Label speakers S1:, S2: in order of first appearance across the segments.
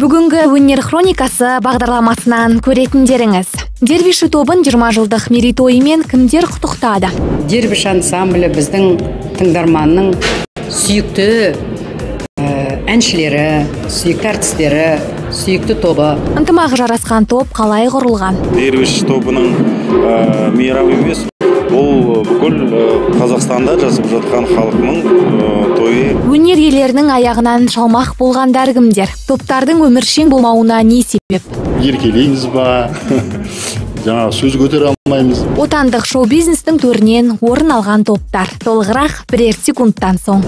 S1: бүгүнкү өнер хроникасы багдарламасынан көрөтүндөрүңүз дервиши тобун жыйырма жылдык мерейтою менен кимдер куттуктады
S2: дербиш ансамблі біздің тыңдарманның сүйікті әншілері сүйікті әртістері сүйікті тобы.
S1: Ынтымагы жараскан топ калай курулган
S3: дервиш тобының ә, мейрамы емес. Бүкіл ә, қазақстанда жасап жатқан халықтың ә, тойы.
S1: Өнер ээлеринин аягынан шалмак болгондар кимдер топтардын өмүршең болмауына эмне себеп?
S4: Еркелейміз ба? Жаңағы сөз көтере алмаймыз.
S1: Отандык шоу бизнестин төрүнөн орун алган топтар. Толугураак бирер секундтан соң.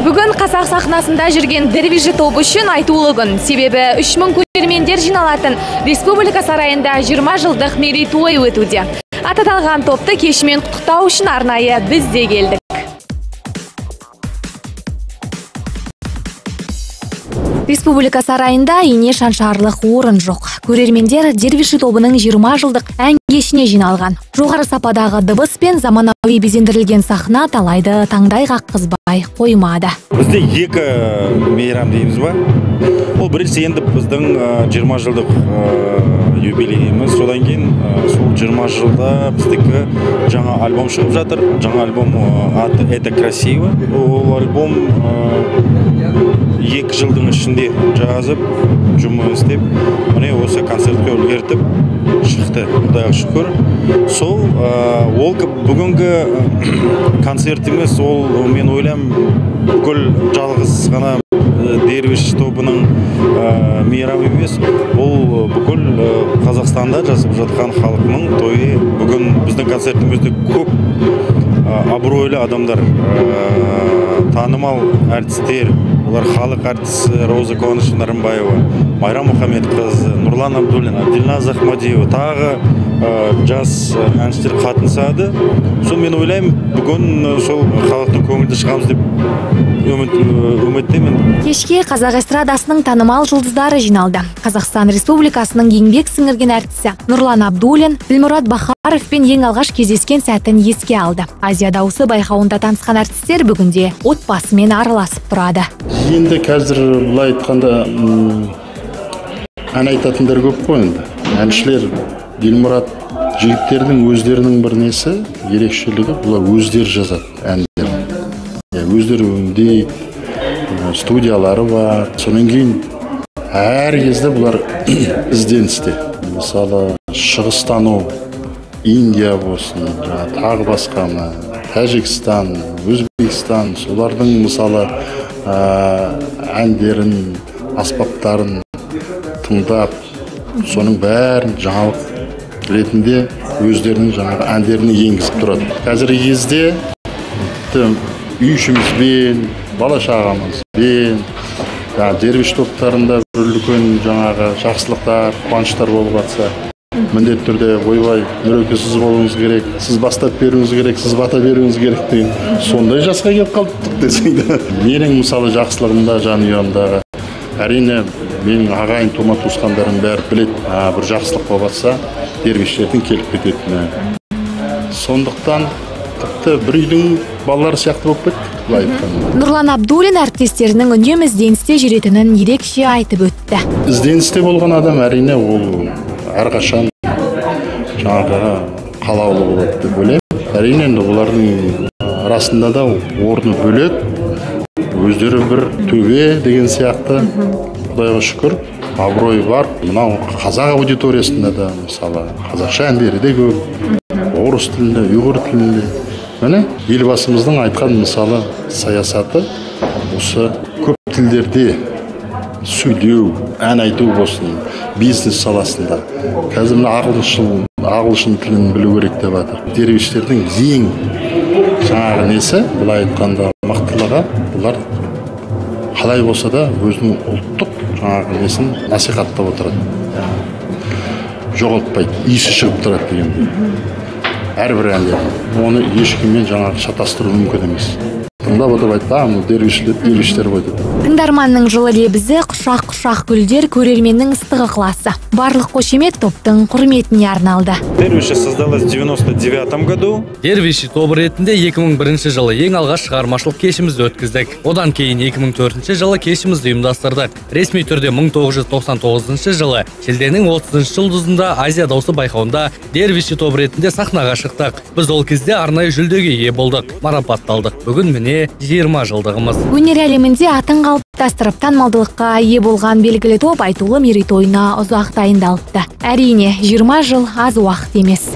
S1: Бүгүн казак сахнасында жүрген дервиши тобу үчүн айтуулуу күн себеби үч миң көрөрмендер жиналатын республика сарайында жыйырма жылдык мерейтой өтүүдө аты аталган топты менен куттуктоо үчүн арнайы биз да келдик республика сарайында эне шаншаарлык орун жок көрөрмендер дервиши тобунун жыйырма жылдык ән кечине жиналган жогору сападагы дыбыс пен заманауи безендирилген сахна талайды таңдай каккызбай коймады
S3: бізде екі мейрам дейміз ба? Ол біріншісі енді біздің жиырма жылдық юбилейіміз. Содан кейін сол жиырма жылда біздікі жаңа альбом шығып жатыр. Жаңа альбом аты это красиво ол альбом екі жылдың ішінде жазып жұмыс істеп міне осы концертке үлгертіп шықты құдайға шүкір. Сол ә, ол бүгінгі концертіміз ол мен ойлаймын бүкіл жалғыз ғана дервиш тобының ә, мейрамы емес бұл бүкіл ә, қазақстанда жасап жатқан халқының тойы. Бүгін біздің концертімізде көп абыройлы адамдар танымал әртістер олар халық әртісі роза қуаныш нарымбаева майра мұхамедқызы нұрлан абдуллин дильназ ахмадиева тағы ә, жас әншілер қатысады сол мен ойлаймын бүгін сол халықтың көңілді шығамыз деп үміт үміттемін.
S1: Кечке казак эстрадасынын таанымал жулдуздары жиналды. Казакстан республикасынын еңбек сиңирген артисти нурлан абдуллин дилмурат бахаров менен эң алгач кездескен сәтин эске алды. Азия дауысы байкауында таанышкан артисттер бүгүнде отбасы менен араласып турады
S4: енді қазір былай айтқанда ән айтатындар көп қой енді. Әншілер дилмұрат жігіттердің өздерінің бір несі ерекшелігі бұлар өздері жазады әндерін Иә, өздері өңдейді студиялары бар. Содан кейін әр кезде бұлар ізденісте. Мысалы шығыстану индия болсын тағы басқа тәжікстан өзбекстан солардың мысалы әндерін аспаптарын тыңдап соның бәрін жаңалық ретінде өздерінің жаңағы әндеріне енгізіп тұрады. Қазіргі кезде үй ішімізбен бала шағамызбен жаңағы топтарында бір үлкен жаңағы жақсылықтар қуаныштар болып жатса міндетті түрде ойбай нұреке сіз болуыңыз керек сіз бастап беруіңіз керек сіз бата беруіңіз керек деген сондай жасқа келіп қалдық десең де. Менің мысалы жақсылығымда жанұямдағы әрине менің ағайын тума туысқандарым бәрі біледі бір жақсылық болып жатса дервиштердің келіп кететіні. Сондықтан тіпті бір үйдің балалары сияқты болып кеттік былай айтқанда.
S1: Нурлан абдуллин әріптестерінің үнемі ізденісте жүретінін ерекше айтып өтті.
S4: Ізденісте болған адам әрине ол әрқашан жаңағы қалаулы болады деп ойлаймын. Әрине енді олардың арасында да орны бөлек өздері бір төбе деген сияқты. Құдайға шүкір абырой бар. Мынау қазақ аудиториясында да мысалы қазақша әндері де көп орыс тілінде ұйғыр тілінде. Міне елбасымыздың айтқан мысалы саясаты осы көп тілдерде сөйлеу ән айту болсын бизнес саласында. Қазір мына ағылшын ағылшын тілін білу керек деп жатыр. Дервиштердің ең жаңағы несі былай айтқанда мықтылығы бұлар қалай болса да өзінің ұлттық жаңағы несін насихаттап отырады. Жоғалтпайды иісі шығып тұрады дегендей. Әрбір әнде оны ешкіммен жаңағы шатастыру мүмкін емес. Тыңдап отырып айтты а мынау дервиштер дервиштер ғой деп.
S1: Тыңдарманның жылы лебізі құшақ құшақ гүлдер көрерменнің ыстық ықыласы барлық қошемет топтың құрметіне арналды.
S3: Дервиши создалась в 99 году.
S5: дервиши тобы ретінде 2001 жылы ең алғаш шығармашылық кешімізді өткіздік. Одан кейін 2004 жылы кешімізді ұйымдастырдық. Ресми түрде 1999 жылы шілденің 30 жұлдызында азия дауысы байқауында дервиши тобы ретінде сахнаға шықтық. Біз ол кезде арнайы жүлдеге ие болдық. Марапатталдық. Бүгін міне 20 жылдығымыз.
S1: Өнер әлемінде атын қалыптастырып танымалдылыққа ие болған белгілі топ айтулы мерейтойына ұзақ дайындалыпты. Әрине 20 жыл аз уақыт емес.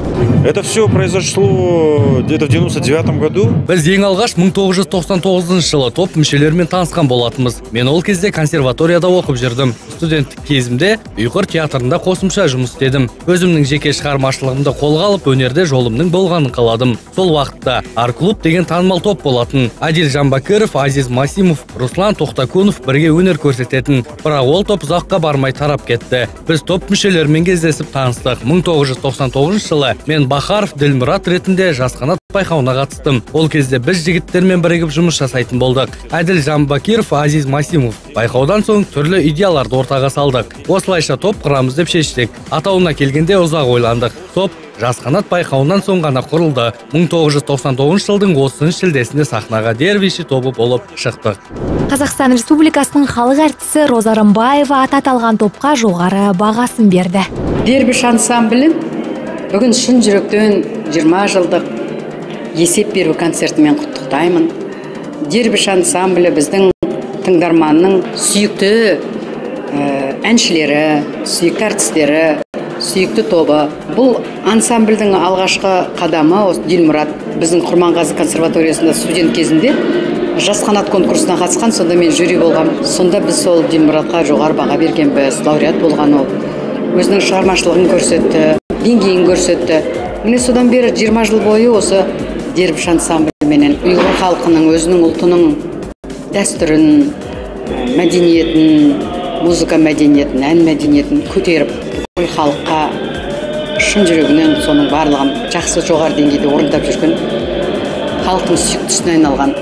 S3: Это все произошло где-то в 99 году.
S5: біз ең алғаш 1999 жылы топ мүшелерімен танысқан болатынбыз. Мен ол кезде консерваторияда оқып жүрдім. Студенттік кезімде ұйғыр театрында қосымша жұмыс істедім. Өзімнің жеке шығармашылығымды қолға алып өнерде жолымның болғанын қаладым. Сол уақытта ар клуб деген танымал топ болатын адил жамбакіров азиз масимов руслан тоқтакунов бірге өнер көрсететін бірақ ол топ ұзаққа бармай тарап кетті. Біз топ мүшелерімен кездесіп таныстық. 1999 жылы мен бахаров ділмұрат ретінде жас қанат байқауына қатыстым. Ол кезде біз жігіттермен бірігіп жұмыс жасайтын болдық. Әділ жамбакиров азиз масимов. Байқаудан соң түрлі идеяларды ортаға салдық. Осылайша топ құрамыз деп шештік. Атауына келгенде ұзақ ойландық. Топ жас қанат байқауынан соң ғана құрылды. 1999 жылдың 30 шілдесінде сахнаға дервиши тобы болып шықтық
S1: қазақстан республикасының халық әртісі роза рымбаева аты аталған топқа жоғары бағасын берді.
S2: Дербіш ансамблін бүгін шын жүректен 20 жылдық есеп беру концертімен құттықтаймын. Дербіш ансамблі біздің тыңдарманның сүйікті ә, әншілері сүйікті әртістері сүйікті тобы. Бұл ансамбльдің алғашқы қадамы осы дилмұрат біздің құрманғазы консерваториясында студент кезінде жас қанат конкурсына қатысқан сонда мен жюри болғам. Сонда біз сол дилмұратқа жоғары баға бергенбіз лауреат болған ол. Өзінің шығармашылығын көрсетті деңгейін көрсетті. Міне содан бері 20 жыл бойы осы дербіш ансамбльменен ұйғыр халқының өзінің ұлтының дәстүрін мәдениетін музыка мәдениетін ән мәдениетін көтеріп бүкіл халыкка шын жүрөгүнөн сонун баардыгын жакшы жогору деңгээлде орундап жүргөн халықтың сүйүктүүсүнө айналган.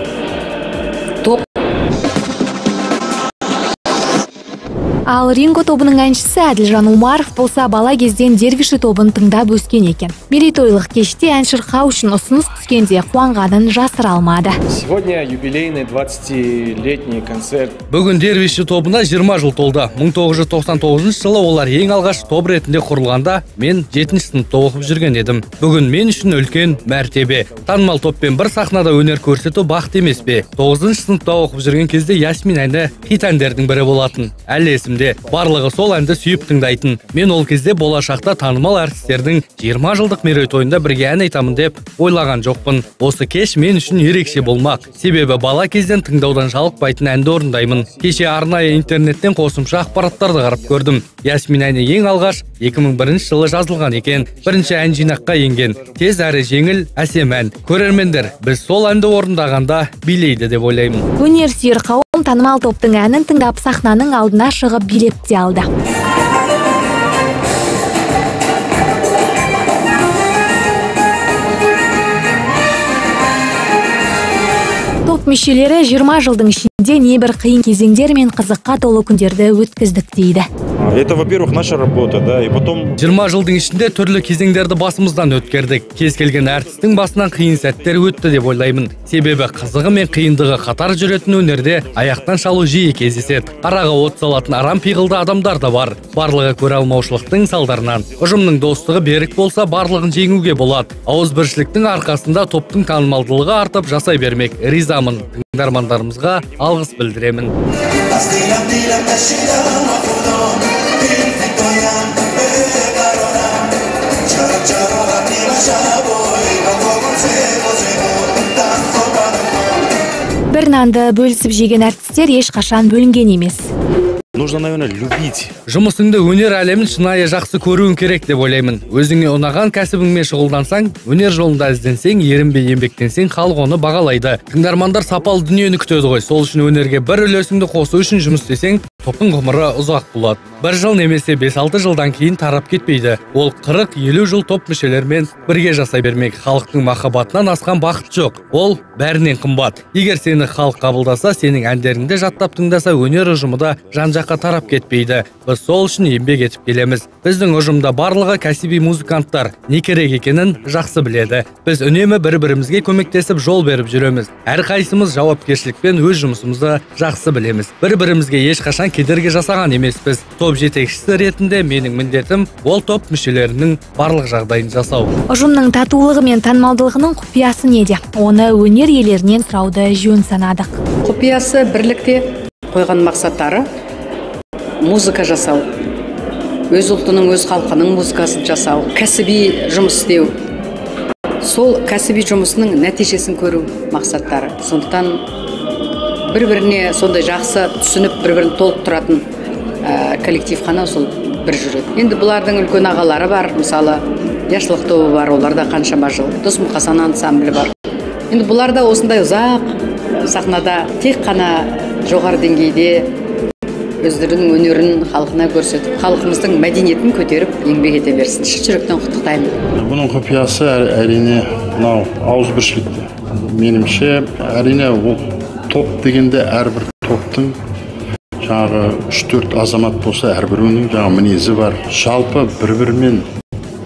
S1: Ал ринго тобының әншісі әділжан умаров болса бала кезден дервиши тобын тыңдап өскен екен. Мерейтойлық кеште ән шырқау үшін ұсыныс түскенде қуанғанын жасыра алмады.
S6: Сегодня юбилейный 20-летний концерт.
S5: бүгін дервиши тобына 20 жыл толды. 1999 жылы олар ең алғаш топ ретінде құрылғанда мен 7 сыныпта оқып жүрген едім. Бүгін мен үшін үлкен мәртебе. Танымал топпен бір сахнада өнер көрсету бақыт емес пе? 9 сыныпта оқып жүрген кезде ясмин әні хит әндердің бірі болатын. Әлі есімде барлығы сол әнді сүйіп тыңдайтын. Мен ол кезде болашақта танымал әртістердің 20 жылдық мерейтойында бірге ән айтамын деп ойлаған жоқпын. Осы кеш мен үшін ерекше болмақ. Себебі бала кезден тыңдаудан жалықпайтын әнді орындаймын. Кеше арнайы интернеттен қосымша ақпараттарды қарап көрдім. Ясмин әні ең алғаш 2001 жылы жазылған екен. Бірінші ән жинаққа енген. Тез әрі жеңіл әсем ән. Көрермендер біз сол әнді орындағанда билейді деп ойлаймын.
S1: Өнер сүйер қауым танымал топтың әнін тыңдап сахнаның алдына шығып билеп те алды. Топ мүшелері 20 жылдың ішінде небір қиын кезеңдер мен қызыққа толы күндерді өткіздік дейді.
S3: Это, во-первых, наша работа, да, и потом
S5: 20 жылдың ішінде түрлі кезеңдерді басымыздан өткердік. Кез келген әртістің басынан қиын сәттер өтті деп ойлаймын. Себебі қызығы мен қиындығы қатар жүретін өнерде аяқтан шалу жиі кездеседі. Араға от салатын арам пиғылды адамдар да бар. Барлығы көре алмаушылықтың салдарынан. Ұжымның достығы берік болса барлығын жеңуге болады. Ауызбіршіліктің арқасында топтың танымалдылығы артып жасай бермек. Ризамын тыңдармандарымызға алғыс білдіремін.
S1: Бір нанды бөлісіп жеген әртістер ешқашан бөлінген емес.
S3: Нужно наверное любить.
S5: Жұмысыңды өнер әлемін шынайы жақсы көруің керек деп ойлаймын. Өзіңе ұнаған кәсібіңмен шұғылдансаң өнер жолында ізденсең ерінбей еңбектенсең халық оны бағалайды. Тыңдармандар сапалы дүниені күтеді ғой. Сол үшін өнерге бір үлесіңді қосу үшін жұмыс істесең топтың ғұмыры ұзақ болады бір жыл немесе бес алты жылдан кейін тарап кетпейді. Ол қырық елу жыл топ мүшелерімен бірге жасай бермек. Халықтың махаббатынан асқан бақыт жоқ. Ол бәрінен қымбат. Егер сені халық қабылдаса сенің әндеріңді жаттап тыңдаса өнер ұжымы да жан жаққа тарап кетпейді. Біз сол үшін еңбек етіп келеміз. Біздің ұжымда барлығы кәсіби музыканттар. Не керек екенін жақсы біледі. Біз үнемі бір бірімізге көмектесіп жол беріп жүреміз. Әрқайсымыз жауапкершілікпен өз жұмысымызды жақсы білеміз. Бір бірімізге ешқашан кедергі жасаған емеспіз топ жетекшісі ретінде менің міндетім ол топ мүшелерінің барлық жағдайын жасау.
S1: Ұжымның татулығы мен танымалдылығының құпиясы неде? Оны өнер иелерінен сұрауды жөн санадық.
S2: Құпиясы бірлікте қойған мақсаттары музыка жасау өз ұлтының өз халқының музыкасын жасау кәсіби жұмыс істеу. Сол кәсіби жұмысының нәтижесін көру мақсаттары. Сондықтан бір біріне сондай жақсы түсініп бір бірін толықтыратын ә, коллектив қана сол бір жүреді. Енді бұлардың үлкен ағалары бар мысалы яшылық тобы бар олар да қаншама жыл. Досмұқасан ансамблі бар. Енді бұлар да осындай ұзақ сахнада тек қана жоғары деңгейде өздерінің өнерін халқына көрсетіп халқымыздың мәдениетін көтеріп еңбек ете берсін. Шын жүректен құттықтаймын.
S4: Бұның құпиясы әрине мынау ауызбіршілікте. Меніңше әрине ол топ дегенде әрбір топтың жаңағы үш төрт азамат болса әрбіреуінің жаңа мінезі бар. Жалпы бір бірімен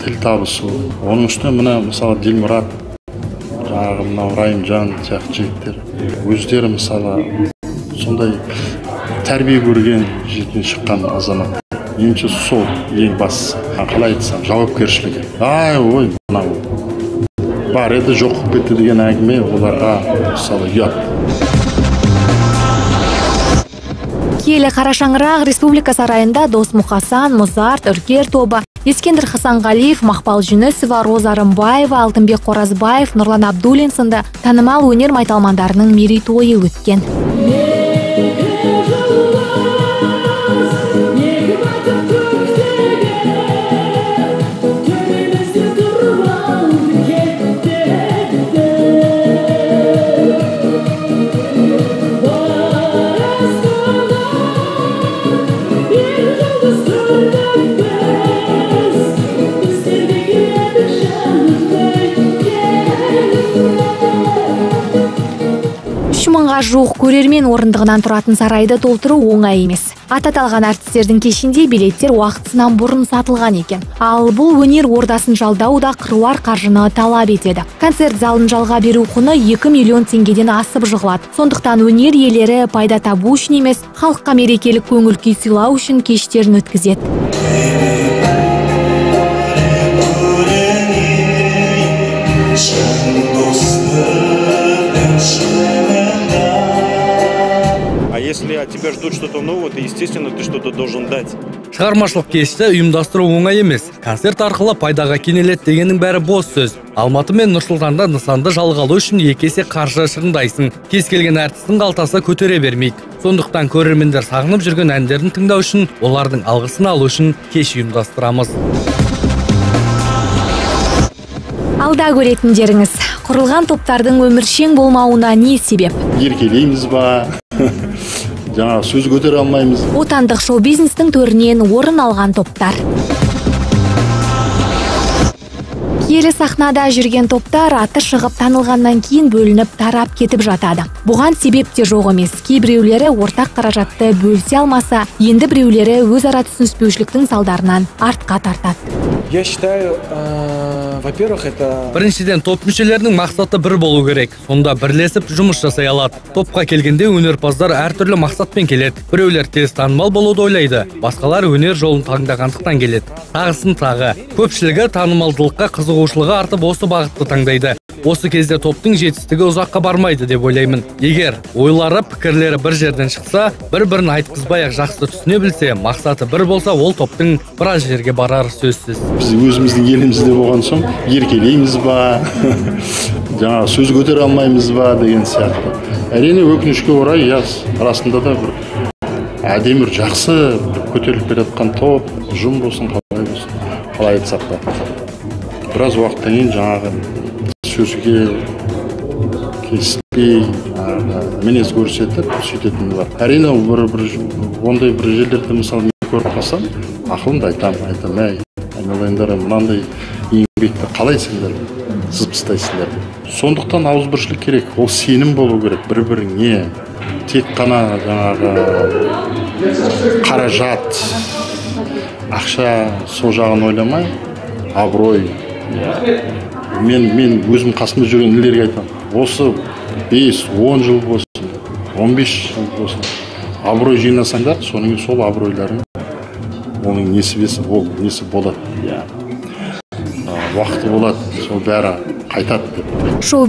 S4: тіл табысу. Оның үстіне мына мысалы дилмұрат жаңағы мынау райымжан сияқты жігіттер. Өздері мысалы сондай тәрбие көрген жерден шыққан азамат. Меніңше сол ең бастысы. Қалай айтсам жауапкершілігі. Ай ой мынау бар еді жоқ болып кетті деген әңгіме оларға мысалы ұят.
S1: Киелі қара шаңырақ республика сарайында дос мұқасан мұзарт үркер тобы ескендір хасанғалиев мақпал жүнісова роза рымбаева алтынбек қоразбаев нұрлан абдуллин сынды танымал өнер майталмандарының мерейтойы өткен. Жуық көрермен орындығынан тұратын сарайды толтыру оңай емес. Аты аталған әртістердің кешінде билеттер уақытысынан бұрын сатылған екен. Ал бұл өнер ордасын жалдау да қыруар қаржыны талап етеді. Концерт залын жалға беру құны 2 миллион теңгеден асып жығылады. Сондықтан өнер иелері пайда табу үшін емес халыққа мерекелік көңіл күй сыйлау үшін кештерін өткізеді.
S3: От тебя ждут что-то новое, то, естественно, ты что-то должен дать.
S5: шығармашылық кешті ұйымдастыру оңай емес. Концерт арқылы пайдаға кенеледі дегеннің бәрі бос сөз. Алматы мен нұр сұлтанда нысанды жалға алу үшін екі есе қаржы шығындайсың. Кез келген әртістің қалтасы көтере бермейді. Сондықтан көрермендер сағынып жүрген әндерін тыңдау үшін олардың алғысын алу үшін кеш ұйымдастырамыз.
S1: Алда көретіндеріңіз құрылған топтардың өміршең болмауына не себеп?
S4: Еркелейміз ба? Жаңағы сөз көтере алмаймыз.
S1: Отандық шоу бизнестің төрінен орын алған топтар. Киелі сахнада жүрген топтар аты шығып танылғаннан кейін бөлініп тарап кетіп жатады. Бұған себеп те жоқ емес. Кейбіреулері ортақ қаражатты бөлісе алмаса енді біреулері өзара түсініспеушіліктің салдарынан артқа тартады.
S6: Я считаю, э, во-первых, это...
S5: біріншіден топ мүшелерінің мақсаты бір болу керек. Сонда бірлесіп жұмыс жасай алады. Топқа келгенде өнерпаздар әртүрлі мақсатпен келеді. Біреулер тез танымал болуды ойлайды. Басқалар өнер жолын таңдағандықтан келеді. Тағысын тағы. Көпшілігі танымалдылыққа қызығушылығы артып осы бағытты таңдайды. Осы кезде топтың жетістігі ұзаққа бармайды деп ойлаймын. Егер ойлары пікірлері бір жерден шықса бір бірін айтқызбай ақ жақсы түсіне білсе мақсаты бір болса ол топтың біраз жерге барары сөзсіз.
S4: Біз өзіміздің елімізде болған соң еркелейміз ба жаңағы сөз көтере алмаймыз ба деген сияқты. Әрине өкінішке орай иә расында да бір әдемі жақсы көтеріліп келе жатқан топ ұжым болсын қалай болсын қалай айтсақ та. Біраз уақыттан кейін жаңағы сөзге келіспей мінез көрсетіп сөйтетіні бар әрине бір бір ондай бір жерлерде мысалы мен көріп қалсам ақылымды айтамын айтамын әй айналайындар мынандай еңбекті қалай сендер сызып тастайсыңдар деп сондықтан ауызбіршілік керек. Ол сенім болу керек. Бір біріңе тек қана жаңағы қаражат ақша сол жағын ойламай абырой. Мен мен өзім қасымда жүрген інілерге айтамын. Осы бес он жыл болсын он бес жыл болсын абырой жинасаңдар кейін сол абыройларың оның несібесі ол несі болады. иә уақыты болады. Сол бәрі қайтады деп.
S1: Шоу